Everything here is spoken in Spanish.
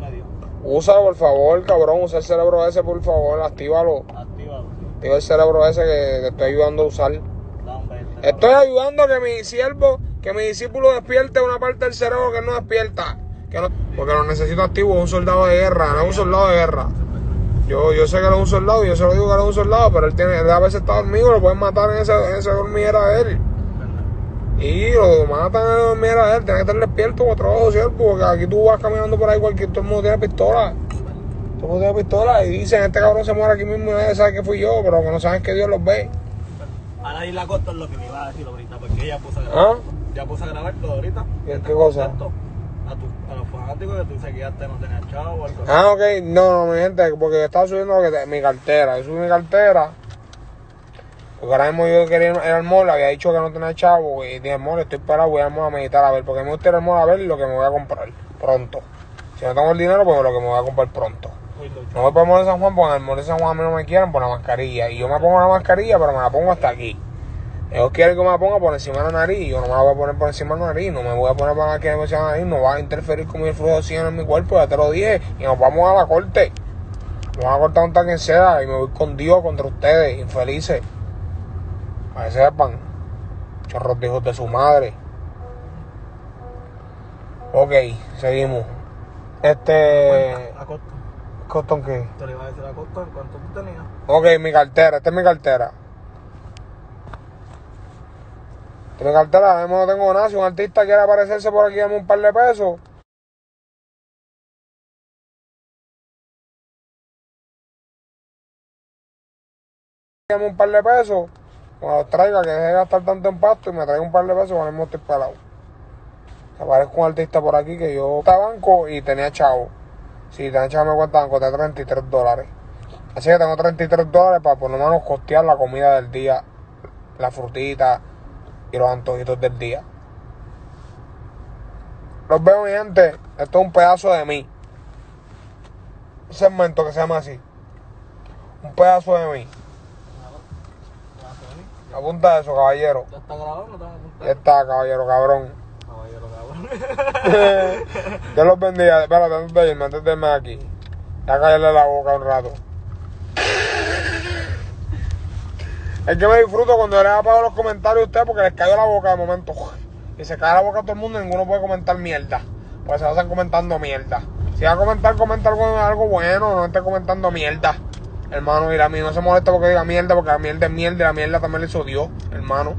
medio. Usa, por favor, cabrón, usa el cerebro ese, por favor, actívalo. Actívalo. Activa el cerebro ese que te estoy ayudando a usar. Da un 20. Estoy ayudando a que mi siervo, que mi discípulo despierte una parte del cerebro que él no despierta. Que no, porque lo necesito activo, es un soldado de guerra, no es un soldado de guerra. Yo, yo sé que es un soldado, yo se lo digo que es un soldado, pero él tiene, él a veces está dormido, lo pueden matar en esa, en esa dormidera de él. Y lo matan en la dormidera de él, tiene que estar despierto con trabajo, siervo, porque aquí tú vas caminando por ahí, cualquier, todo el mundo tiene pistola. Todo el mundo tiene pistola y dicen, este cabrón se muere aquí mismo y nadie sabe que fui yo, pero que no saben que Dios los ve. Ahora la Costa es lo que me iba a decir ahorita, porque ella puso a ¿Ah? grabar. Ya puse a grabar todo ahorita. ¿Qué- qué cosa? A, tu, a los fanáticos que tú seguías no tenías chavo o algo así. Ah, ok, no, no, mi gente, porque yo estaba subiendo lo que mi cartera. Yo subí mi cartera. Porque ahora mismo yo quería ir al mall, había dicho que no tenía chavo. Y dije, mall, estoy parado, voy mall a meditar a ver. Porque me gusta ir al mall a ver lo que me voy a comprar pronto. Si no tengo el dinero, pues lo que me voy a comprar pronto. No voy para el mall de San Juan, porque en el mall de San Juan a mí no me quieren por la mascarilla. Y yo me pongo la mascarilla, pero me la pongo hasta aquí. Ellos quieren que me la ponga por encima de la nariz. Yo no me la voy a poner por encima de la nariz. No me voy a poner para que por encima de la nariz. No va a interferir con mi flujo de oxígeno en mi cuerpo. Ya te lo dije. Y nos vamos a la corte. Me van a cortar un tanque en seda. Y me voy con Dios contra ustedes, infelices. Para que sepan. Chorros de hijos de su madre. Ok, seguimos. Este. A Costa. ¿Costón qué? Te lo iba a decir a Costa, ¿cuánto tú tenías? Ok, mi cartera, esta es mi cartera. Esta es mi cartera, ahora mismo no tengo nada. Si un artista quiere aparecerse por aquí, dame un par de pesos. Dame un par de pesos. Cuando traiga, que deje de gastar tanto en pasto y me traiga un par de pesos, ahora mismo estoy pelado. Aparezco un artista por aquí que yo estaba banco y tenía chavo. Si tenía chavo me cuenta banco de 33 dólares. Así que tengo 33 dólares para por lo menos costear la comida del día, la frutita y los antojitos del día. Los veo, mi gente. Esto es un pedazo de mí. Un segmento que se llama así. Un pedazo de mí. Apunta eso, caballero. ¿Ya está caballero, cabrón. Caballero, cabrón. Dios los bendiga. Espérate, antes de irme, antes de irme aquí. Ya callarle la boca un rato. Es que me disfruto cuando les apago los comentarios a ustedes porque les cayó la boca de momento. Y se cae la boca a todo el mundo y ninguno puede comentar mierda. Pues se pasan comentando mierda. Si va a comentar, comenta algo, algo bueno, no esté comentando mierda. Hermano, y a mí no se molesta porque diga mierda, porque la mierda es mierda y la mierda también le hizo Dios, hermano.